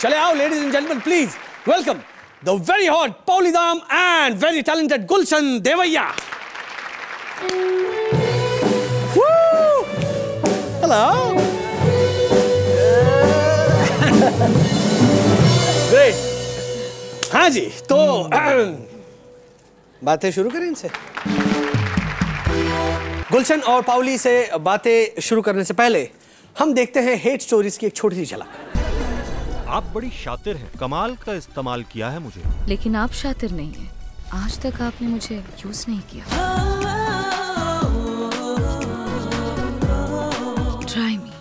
चले आओ ladies and gentlemen please welcome the very hot पौलीदाम and very talented Gulshan Devaiah हाँ जी तो बातें शुरू करें इनसे। गुलशन और पाउली से बातें शुरू करने से पहले हम देखते हैं हेट स्टोरीज की एक छोटी सी झलक। आप बड़ी शातिर हैं। कमाल का इस्तेमाल किया है मुझे। लेकिन आप शातिर नहीं हैं। आज तक आपने मुझे यूज़ नहीं किया। ट्राई मी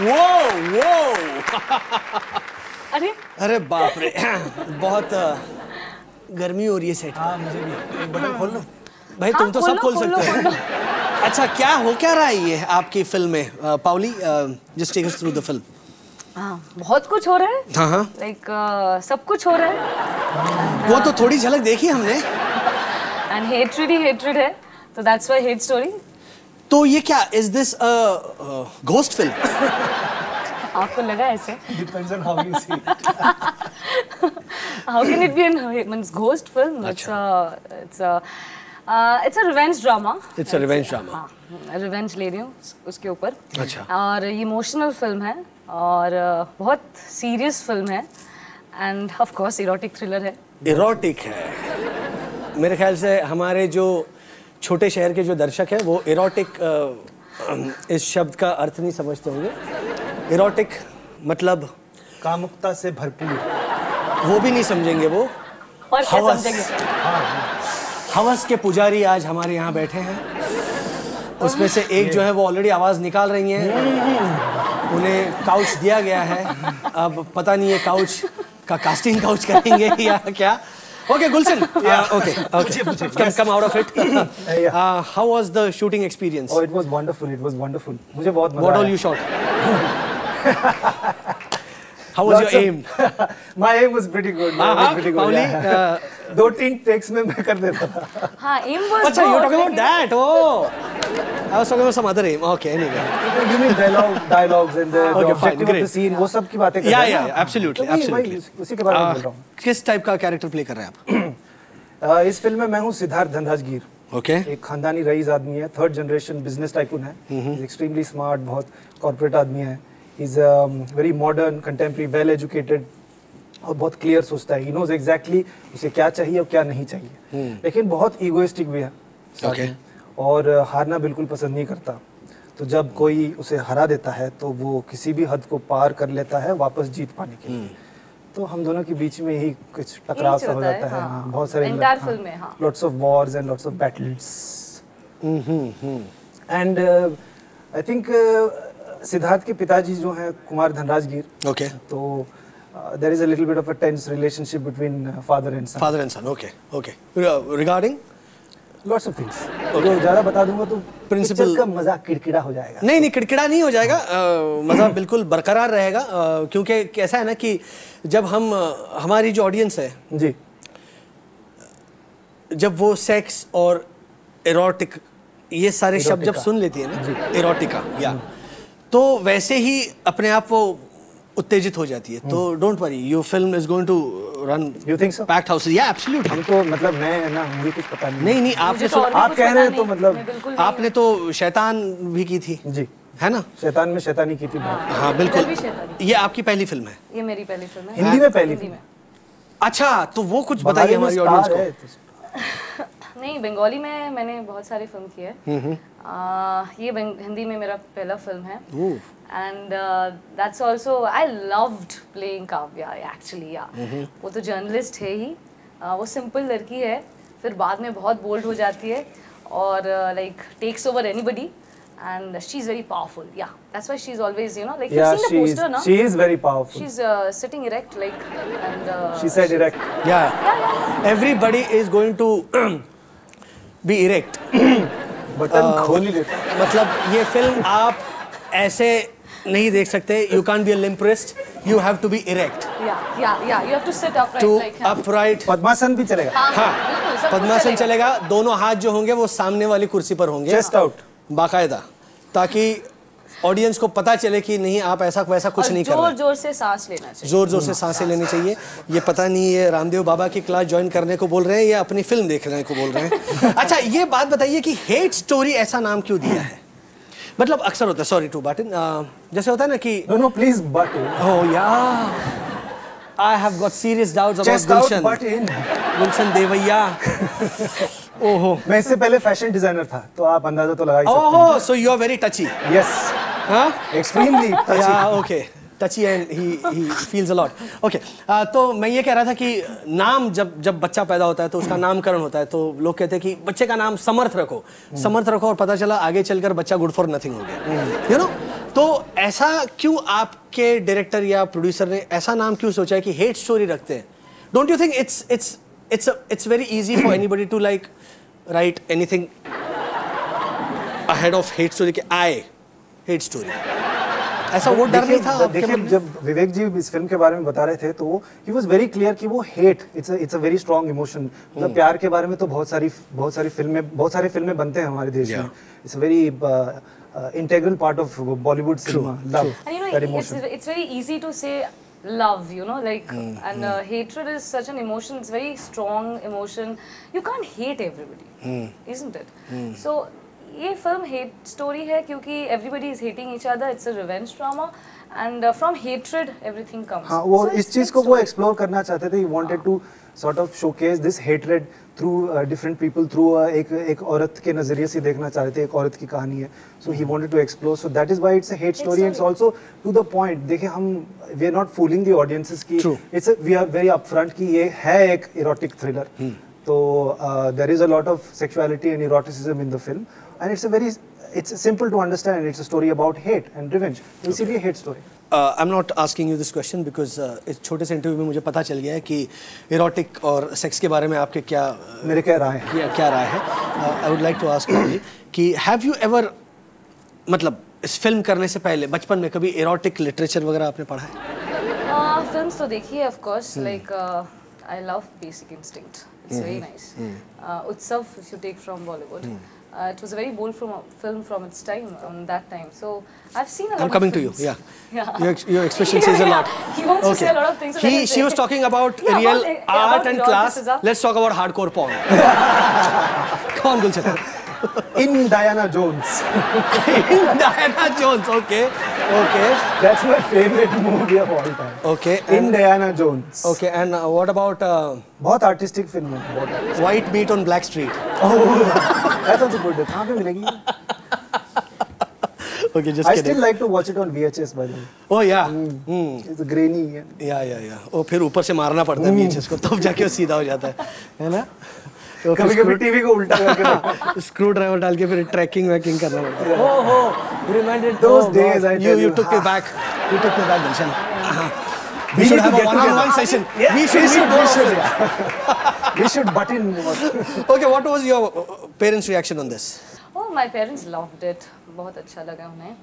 वो वो अरे। अरे बाप रे। बहुत गर्मी हो रही है सेट हाँ मुझे भी। एक बटन खोल लो। भाई हाँ, तुम तो सब खोल सकते हो। अच्छा क्या हो क्या रहा है ये आपकी फ़िल्म में? Paoli just take us through the film हाँ बहुत कुछ हो रहा है। हाँ हाँ। लाइक सब कुछ हो रहा है। वो तो थोड़ी झलक देखी हमने। एंड हेट्रेड ही हेट्रेड है तो दैट्स व्हाई हेट स्टोरी तो ये क्या इज़ दिस घोस्ट फ़िल्म आपको लगा ऐसे? Depends on how you see how can it be an means ghost film it's it's it's a revenge drama It's a revenge drama. हाँ revenge ले रही हूँ उसके ऊपर. अच्छा। और ये इमोशनल फ़िल्म है और uh, बहुत सीरियस फ़िल्म है. And of course erotic thriller है. इरोटिक है. मेरे ख्याल से हमारे जो छोटे शहर के जो दर्शक हैं वो इरोटिक इस शब्द का अर्थ नहीं समझते होंगे. इरोटिक मतलब कामुकता से भरपूर. वो भी नहीं समझेंगे वो. और क्या। समझेंगे? हवस के पुजारी आज हमारे यहाँ बैठे हैं। उसमें से एक जो है वो ऑलरेडी आवाज़ निकाल रही हैं। उन्हें काउच दिया गया है। अब पता नहीं है काउच का कास्टिंग काउच करेंगे या क्या। Okay Gulshan okay come come out of it how was the shooting experience it was wonderful it was wonderful मुझे बहुत मज़ा what all you shot how was your aim my aim was pretty good pretty good uh, दो तीन takes में मैं कर देता था। हाँ एम वाज अच्छा you talking about that oh I was talking about some other aim. Okay, anyway. You mean dialogue dialogues and the Okay, fine, objective of great. The scene वो सब की बातें कर रहे हैं yeah, yeah, absolutely, तो absolutely. उसी के बारे में Uh, बोल रहा हूँ। किस टाइप का कैरेक्टर प्ले कर रहे हैं आप? Uh, इस फ़िल्म में मैं हूँ सिद्धार्थ धनराजगीर। Okay okay. एक खानदानी रईस आदमी है थर्ड जनरेशन बिज़नेस टाइकून है। इज़ एक्सट्रीमली स्मार्ट बहुत कॉर्पोरेट आदमी है। Is very modern contemporary well educated और बहुत क्लियर सोचता है ही नोज़ एग्जैक्टली उसे क्या चाहिए और क्या नहीं चाहिए। लेकिन बहुत ईगोइस्टिक भी है। Okay. और uh, हारना बिल्कुल पसंद नहीं करता। तो जब कोई उसे हरा देता है तो वो किसी भी हद को पार कर लेता है वापस जीत पाने के लिए। तो हम दोनों के बीच में ही कुछ टकराव सा हो है, जाता है। हाँ। हाँ, बहुत सारे हाँ। of wars and lots of battles. And uh, I uh, Siddharth के पिताजी जो हैं कुमार धनराजगीर। ओके तो there is a little bit of a tense relationship between father and son father and son okay okay regarding lots of things जो ज़्यादा बता दूँगा तो Principal- का मज़ा किरकिरा हो जाएगा। नहीं नहीं किड़किड़ा नहीं हो जाएगा। मज़ा बिल्कुल बरकरार रहेगा। क्योंकि कैसा है ना कि जब हम हमारी जो ऑडियंस है जी। जब वो सेक्स और एरोटिक ये सारे शब्द जब सुन लेती है ना एरोटिका या। तो वैसे ही अपने आप वो उत्तेजित हो जाती है। तो don't worry your film is going to run You think so? Packed house yeah absolutely हमको मतलब मैं ना मुझे कुछ पता नहीं नहीं नहीं आपने तो भी आप कह रहे हैं तो मतलब- आपने तो शैतान भी की थी जी। है ना? शैतान में शैतानी की थी हाँ बिल्कुल। ये आपकी पहली फ़िल्म है। ये मेरी पहली फ़िल्म है। हिंदी में पहली फ़िल्म अच्छा तो वो कुछ बताइए हमारी ऑडियंस को। तो- नहीं बंगाली में मैंने बहुत सारी फ़िल्म की है ये हिंदी में मेरा पहला फ़िल्म है and that's also I loved playing Kavya actually yeah वो तो जर्नलिस्ट है ही वो सिंपल लड़की है फिर बाद में बहुत बोल्ड हो जाती है और like takes over anybody and she's very powerful yeah that's why she's always you know like Yeah, you've seen the poster no she is very powerful. she's uh, sitting erect like and uh, she said direct. Yeah. Everybody is going to be erect button खोल ही देता मतलब ये film आप ऐसे नहीं देख सकते। You can be limp wrist you have to be erect yeah yeah yeah. You have to sit upright to upright padmasana भी चलेगा। हाँ, हाँ कुछ पद्मासन चलेगा। दोनों हाथ जो होंगे वो सामने वाली कुर्सी पर होंगे। Chest out. बाकायदा। ताकि ऑडियंस को पता चले कि नहीं आप ऐसा वैसा कुछ नहीं कर ज़ोर रहे। ज़ोर से सांस लेना चाहिए। ज़ोर ज़ोर से साँसें लेनी चाहिए। ये पता नहीं ये रामदेव बाबा की क्लास ज्वाइन करने को बोल रहे हैं या अपनी फ़िल्म देखने को बोल रहे हैं? अच्छा ये बात बताइए कि हेट स्टोरी ऐसा नाम क्यों दिया है? मतलब अक्सर होता है सॉरी टू बाटिन जैसे होता है ना कि in. Oh yeah. I have got serious doubts about Chest out, Gulshan. in. गुलशन देवैया ओहो। मैं इससे पहले फ़ैशन डिज़ाइनर था तो आप अंदाज़ा तो लगा ही सकते ओहो so you are very touchy हैं हाँ extremely yeah okay touchy and he he feels a lot okay तो मैं ये कह रहा था कि नाम जब जब बच्चा पैदा होता है तो उसका नामकरण होता है तो लोग कहते हैं कि बच्चे का नाम समर्थ रखो। समर्थ रखो और पता चला आगे चलकर बच्चा गुड फॉर नथिंग हो गया। यू नो तो ऐसा क्यों आपके डायरेक्टर या प्रोड्यूसर ने ऐसा नाम क्यों सोचा है कि हेट स्टोरी रखते हैं? Don't you think it's it's it's it's very easy for anybody to like write any anything ahead of hate story के आई हेट स्टोरी ऐसा वो डर नहीं था देखिए मन जब विवेक जी इस फ़िल्म के बारे में बता रहे थे तो ही वाज वेरी क्लियर कि वो hate it's it's a very strong emotion hmm. मतलब प्यार के बारे में तो बहुत सारी बहुत सारी फ़िल्में बहुत सारे फ़िल्में बनते हैं हमारे देश में। It's a very integral part of Bollywood cinema love And you know, that it's, emotion it's very easy to say love, you know, like, Hmm, and uh, hatred is such an emotion, it's very strong emotion. You can't hate everybody, Hmm. isn't it? So, ये film hate story है क्योंकि everybody is hating each other it's a revenge drama and from hatred everything comes हाँ वो so इस चीज़ को वो explore करना चाहते थे he wanted to sort of showcase this hatred through different people through एक एक औरत के नज़रिए से देखना चाह रहे थे एक औरत की कहानी है। So he wanted to explore so that is why it's a hate story and. Also to the point देखिए हम we are not fooling the audiences की True. It's we are very upfront कि ये है एक इरोटिक थ्रिलर तो there is a lot of sexuality and eroticism in the film and it's a very it's simple to understand it's a story about hate and revenge इसीलिए hate story I am not asking you this question because इस छोटे से interview में मुझे पता चल गया है कि इरोटिक और सेक्स के बारे में आपके क्या uh, मेरे क्या राय है? क्या, क्या राय है? I would like to ask you कि हैव यू एवर मतलब इस फ़िल्म करने से पहले बचपन में कभी इरोटिक लिटरेचर वगैरह आपने पढ़ा है? फिल्म्स तो देखी है of course. Like I love basic instinct it's very nice. Utsav if you take from Bollywood it was a very bold from, film from its time on that time so i've seen a lot I'm of coming to you. films. Yeah. yeah Your, ex- your expression Yeah, says a yeah. lot. He wants to say a lot of things, so He, let him she say. was talking about Yeah, real about- yeah, art about and class. eroticism. Let's talk about hardcore porn. Come on, Gulshan. in Diana Jones. Diana Jones. Okay. Okay. That's my favorite movie of all time. Okay. In And, Diana Jones. okay. And uh, what about uh, बहुत artistic film है बहुत White Meat on Black Street? That's also good. कहाँ पे मिलेगी? Okay, just I kidding. still like to watch it on VHS by the way. Oh yeah. Hmm. It's grainy and या या या वो फिर ऊपर से मारना पड़ता है बीच को तब जाके वो सीधा हो जाता है है ना तो कभी कभी टीवी को उल्टा करके स्क्रू ड्राइवर डाल के फिर ट्रैकिंग वैकिंग करना पड़ता है ओह हो reminded Those days, I you tell you you. took me back you took me back Gulshan we We should have a one on one session Yeah, we should we should, we should, often. We should butt in more. okay what was your uh, parents reaction on this Oh, my parents loved it. बहुत अच्छा लगा उन्हें.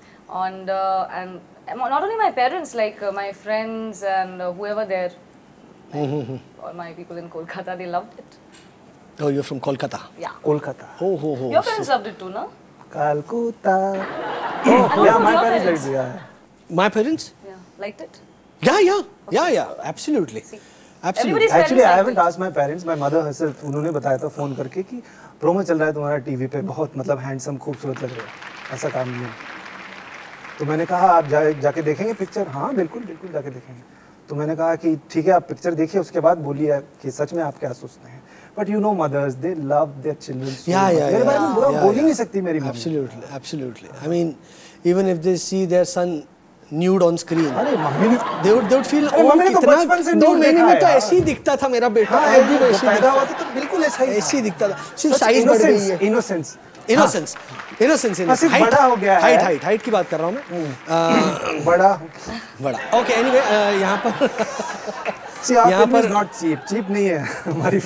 And uh, and not only my parents, like uh, my friends and uh, whoever there, all my people in Kolkata, they loved it. oh you're from Kolkata Yeah. Kolkata oh ho ho Your parents loved it too, no? Calcutta And Oh, what yeah, about my your parents parents? like yeah. my parents Yeah, liked it. yeah yeah yeah yeah absolutely See, Absolutely. everybody's Actually, I haven't asked my parents. My mother herself, उन्होंने बताया था phone करके कि promo चल रहा है तुम्हारा TV पे। बहुत मतलब हैंडसम खूबसूरत लग रहे हो। ऐसा काम नहीं है। तो मैंने कहा आप जा, जाके देखेंगे पिक्चर हाँ बिल्कुल बिल्कुल जाके देखेंगे। तो मैंने कहा कि ठीक है आप पिक्चर देखिए उसके बाद बोलिए कि सच में आप क्या सोचते हैं? But you know mothers they love their children yeah yeah मेरे बारे में बुरा बोल ही नहीं सकती मेरी mummy. Absolutely, absolutely. I mean, even if they see their nude on screen, अरे मम्मी ने feel अरे oh मम्मी ने तो कितना से दो महीने में तो ऐसे ही दिखता था मेरा बेटा। हाँ, अब भी वैसे पैदा दिखता हुआ था तो बिल्कुल ऐसा ही ऐसे ही दिखता था। सिर्फ़ साइज़ बढ़ गई है। innocence. इनोसेंस इनोसेंस हाँ, बड़ा हो गया है। हाइट हाइट हाइट की बात कर रहा हूँ मैं। बड़ा बड़ा। ओके एनीवे यहाँ पर our यहाँ पर- not cheap. Cheap नहीं है हमारी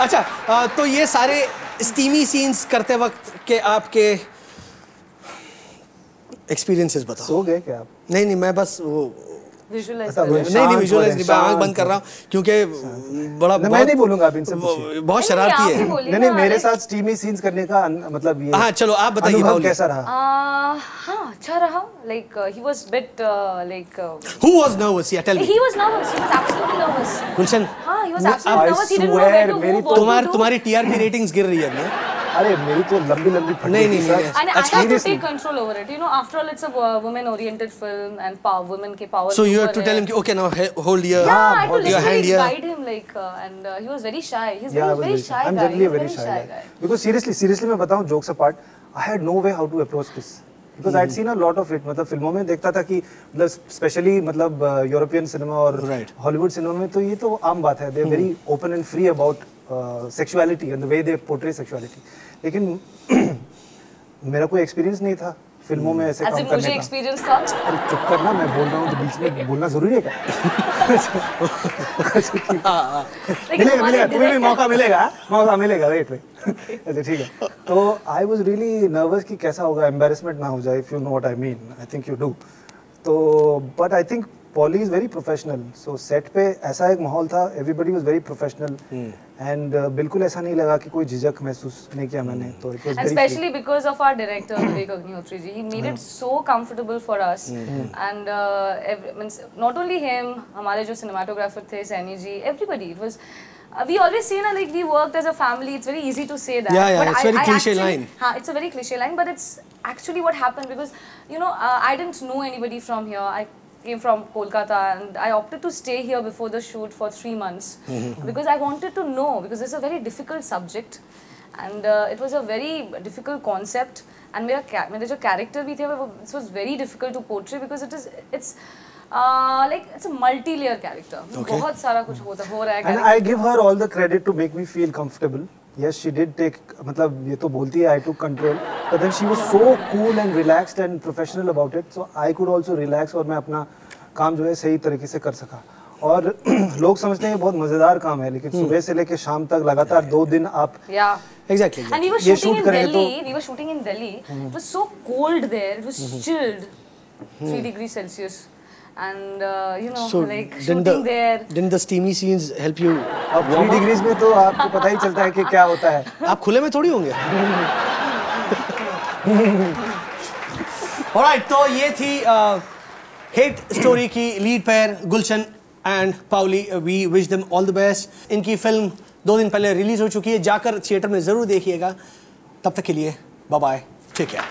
अच्छा तो ये सारे स्टीमी सीन्स करते वक्त के आपके एक्सपीरियंसेस बताओ। सो गए क्या आप? नहीं नहीं मैं बस वो अच्छा, नहीं नहीं विजुअलाइज नहीं आँख बंद कर रहा हूँ क्योंकि बड़ा मैं नहीं बोलूँगा आप इनसे बहुत शरारती है। नहीं नहीं मेरे साथ स्टीमी सीन्स करने का मतलब ये हाँ चलो आप बताइए कैसा रहा? हाँ अच्छा रहा। Like he was bit like who was nervous yeah tell me he was nervous. He was absolutely nervous. Gulshan हाँ he was मैं- absolutely I nervous. He didn't know where swear, to मेरी move तो- what to तुम्हारी तुम्हारी TRP ratings गिर रही है अभी अरे मेरी तो लंबी लंबी फटी नहीं, नहीं, नहीं, अच्छा, had to seriously. take control over it. You know, after all, it's a wo- women-oriented film and power, के power. so के you have ऊपर to tell है. him कि, him like, uh, and uh, he was very shy. He's Yeah, I very, was very very shy I'm guy. generally a He's very shy guy. Because seriously, seriously मैं बताऊँ apart, I had no way how to approach this. Because I had seen a lot of it. मतलब फ़िल्मों में देखता था कि मतलब specially मतलब यूरोपियन सिनेमा और Right. हॉलीवुड सिनेमा में तो ये तो आम बात है they very open and free about sexuality and the way they portray sexuality लेकिन मेरा कोई एक्सपीरियंस नहीं था फ़िल्मों में ऐसे As काम करने मुझे का। था. अरे चुप करना मैं बोल रहा हूँ तो बीच में बोलना ज़रूरी है क्या? मिलेगा मिलेगा तुम्हें भी मौका मिलेगा मौका मिलेगा वेट वेट अच्छा ठीक है। तो आई वॉज़ रियली नर्वस कि कैसा होगा एम्बेरसमेंट ना हो जाए if you know what I mean I think you do तो but I think Paoli is very professional so set पे ऐसा एक माहौल था everybody was very professional and बिल्कुल ऐसा नहीं लगा कि कोई झिझक महसूस नहीं किया मैंने तो it was And very especially because of our director Vivek Agnihotri ji, he made it so comfortable for us. And uh, every, means not only him, हमारे जो cinematographer थे सैनी जी, everybody. It was uh, we always say na like we worked as a family. It's very easy to say that. Yeah, yeah, but it's I, very I cliche actually, line. हाँ, it's a very cliche line, but it's actually what happened because you know uh, I didn't know anybody from here. I came from Kolkata and I opted to stay here before the shoot for three months because I wanted to know because it's a very difficult subject and uh, it was a very difficult concept and मेरा ca- मेरे जो character भी थे वो it was very difficult to portray because it is it's uh, like it's a multi-layer character बहुत सारा कुछ होता हो रहा है and character I give her all the credit to make me feel Comfortable yes she did take मतलब ये तो बोलती है I to control but then she was so cool and relaxed and professional about it so I could also relax और मैं काम जो है सही तरीके से कर सका। और लोग समझते हैं बहुत मज़ेदार काम है लेकिन सुबह से लेकर शाम तक लगातार दो दिन आप एग्जैक्टली And we were ये shooting shoot in करेंगे Delhi. तो- We were shooting in Delhi. It was so cold there. It was degrees and uh, you know, so like shooting the there. didn't the steamy scenes help you अब three degrees में तो आपको पता ही चलता है कि क्या होता है। आप खुले में थोड़ी होंगे। ऑलराइट तो ये थी हिट स्टोरी की lead pair Gulshan and Paoli we wish them all the best इनकी फ़िल्म दो दिन पहले रिलीज़ हो चुकी है। जाकर थिएटर में ज़रूर देखिएगा। तब तक के लिए बाय बाय ठीक है